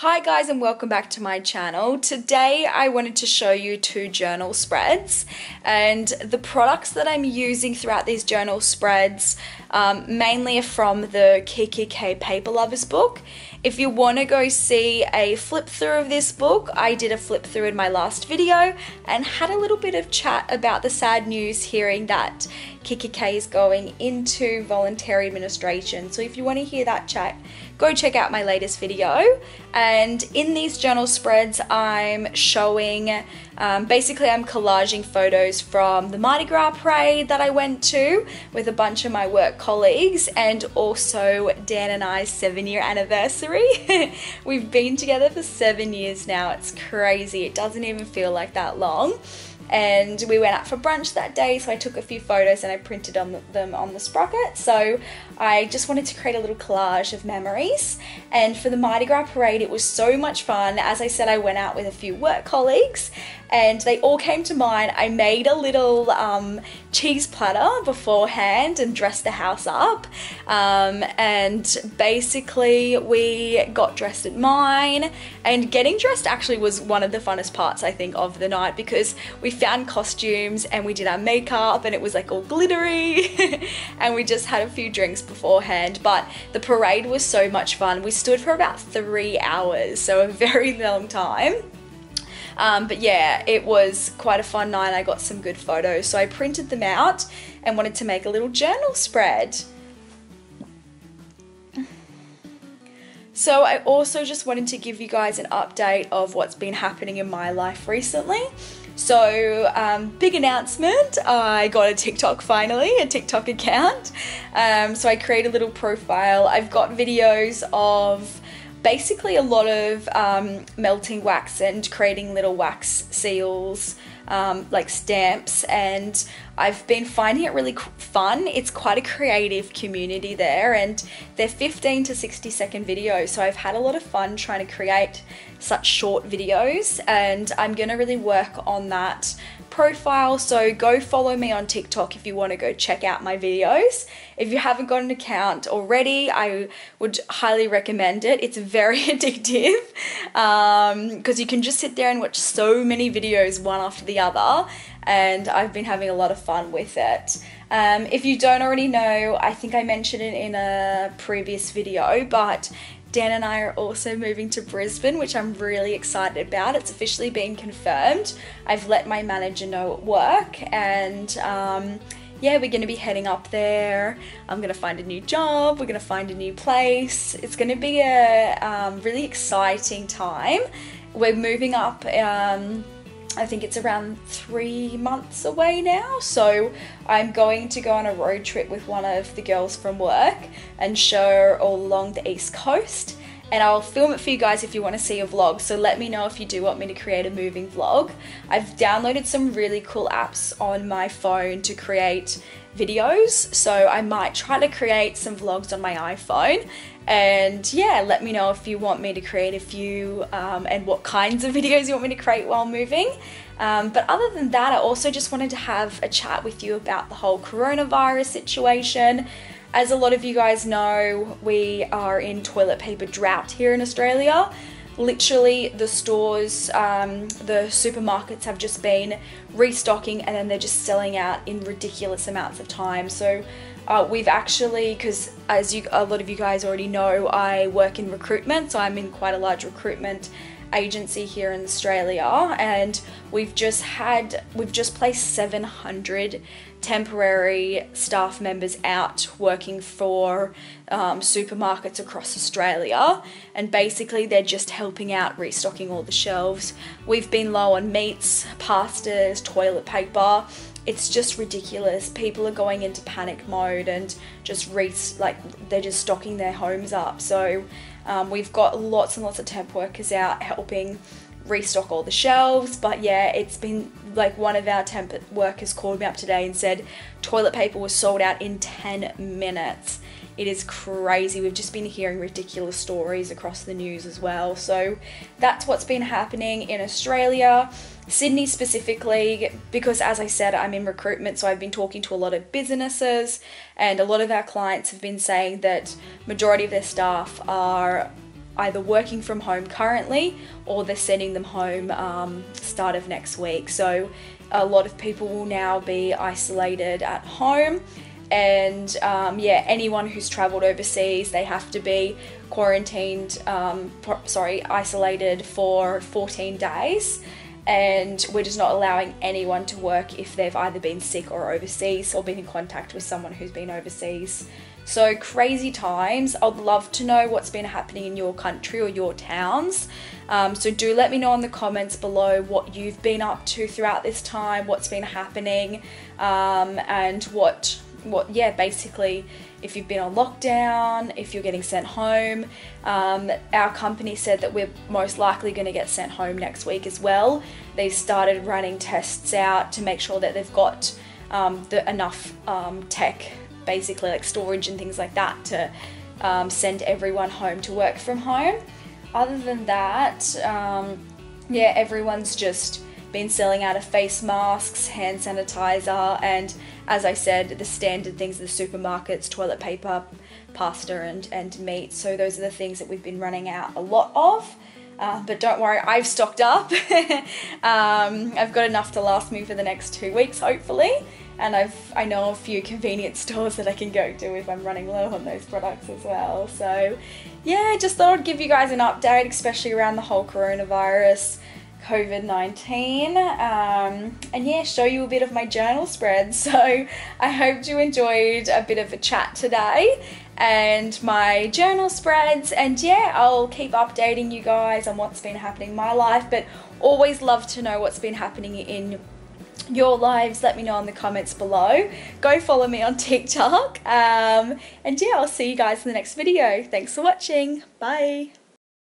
Hi guys and welcome back to my channel. Today I wanted to show you two journal spreads and the products that I'm using throughout these journal spreads um, mainly are from the kikki.K Paper Lovers book. If you want to go see a flip through of this book, I did a flip through in my last video and had a little bit of chat about the sad news hearing that kikki.K is going into voluntary administration. So if you want to hear that chat, go check out my latest video. And in these journal spreads, I'm showing, um, basically I'm collaging photos from the Mardi Gras parade that I went to with a bunch of my work colleagues and also Dan and I's seven year anniversary. We've been together for seven years now. It's crazy. It doesn't even feel like that long and we went out for brunch that day so I took a few photos and I printed on the, them on the sprocket. So I just wanted to create a little collage of memories. And for the Mardi Gras parade it was so much fun. As I said I went out with a few work colleagues and they all came to mind. I made a little um, cheese platter beforehand and dressed the house up. Um, and basically we got dressed at mine. And getting dressed actually was one of the funnest parts I think of the night because we found costumes and we did our makeup and it was like all glittery and we just had a few drinks beforehand. But the parade was so much fun. We stood for about three hours so a very long time um, but yeah, it was quite a fun night. I got some good photos. So I printed them out and wanted to make a little journal spread. So I also just wanted to give you guys an update of what's been happening in my life recently. So, um, big announcement I got a TikTok finally, a TikTok account. Um, so, I created a little profile. I've got videos of basically a lot of um, melting wax and creating little wax seals, um, like stamps, and I've been finding it really fun. It's quite a creative community there, and they're 15 to 60 second videos, so I've had a lot of fun trying to create such short videos, and I'm gonna really work on that profile. So go follow me on TikTok if you want to go check out my videos. If you haven't got an account already, I would highly recommend it. It's very addictive because um, you can just sit there and watch so many videos one after the other and I've been having a lot of fun with it. Um, if you don't already know, I think I mentioned it in a previous video, but Dan and I are also moving to Brisbane, which I'm really excited about. It's officially been confirmed. I've let my manager know at work, and um, yeah, we're going to be heading up there. I'm going to find a new job, we're going to find a new place. It's going to be a um, really exciting time. We're moving up. Um, I think it's around three months away now. So I'm going to go on a road trip with one of the girls from work and show all along the East Coast. And I'll film it for you guys if you want to see a vlog. So let me know if you do want me to create a moving vlog. I've downloaded some really cool apps on my phone to create videos. So I might try to create some vlogs on my iPhone and yeah, let me know if you want me to create a few um, and what kinds of videos you want me to create while moving. Um, but other than that, I also just wanted to have a chat with you about the whole coronavirus situation. As a lot of you guys know, we are in toilet paper drought here in Australia. Literally, the stores, um, the supermarkets have just been restocking and then they're just selling out in ridiculous amounts of time. So uh, we've actually, because as you, a lot of you guys already know, I work in recruitment, so I'm in quite a large recruitment agency here in Australia, and we've just had, we've just placed 700 temporary staff members out working for um, supermarkets across Australia, and basically they're just helping out restocking all the shelves. We've been low on meats, pastas, toilet paper it's just ridiculous. People are going into panic mode and just re like they're just stocking their homes up. So um, we've got lots and lots of temp workers out helping restock all the shelves. But yeah, it's been like one of our temp workers called me up today and said toilet paper was sold out in 10 minutes. It is crazy. We've just been hearing ridiculous stories across the news as well. So that's what's been happening in Australia. Sydney specifically, because as I said, I'm in recruitment, so I've been talking to a lot of businesses, and a lot of our clients have been saying that majority of their staff are either working from home currently or they're sending them home um, start of next week. So a lot of people will now be isolated at home and um, yeah anyone who's traveled overseas they have to be quarantined um, sorry isolated for 14 days and we're just not allowing anyone to work if they've either been sick or overseas or been in contact with someone who's been overseas so crazy times. I'd love to know what's been happening in your country or your towns. Um, so do let me know in the comments below what you've been up to throughout this time what's been happening um, and what what yeah basically if you've been on lockdown if you're getting sent home. Um, our company said that we're most likely going to get sent home next week as well. They started running tests out to make sure that they've got um, the, enough um, tech basically like storage and things like that to um, send everyone home to work from home other than that um, yeah everyone's just been selling out of face masks, hand sanitizer, and as I said, the standard things in the supermarkets, toilet paper, pasta, and, and meat. So those are the things that we've been running out a lot of. Uh, but don't worry, I've stocked up. um, I've got enough to last me for the next two weeks, hopefully. And I've I know a few convenience stores that I can go to if I'm running low on those products as well. So, yeah, just thought I'd give you guys an update, especially around the whole coronavirus. COVID 19 um, and yeah, show you a bit of my journal spread. So I hope you enjoyed a bit of a chat today and my journal spreads. And yeah, I'll keep updating you guys on what's been happening in my life, but always love to know what's been happening in your lives. Let me know in the comments below. Go follow me on tiktok. Um, and yeah i'll see you guys in the next video. Thanks for watching. Bye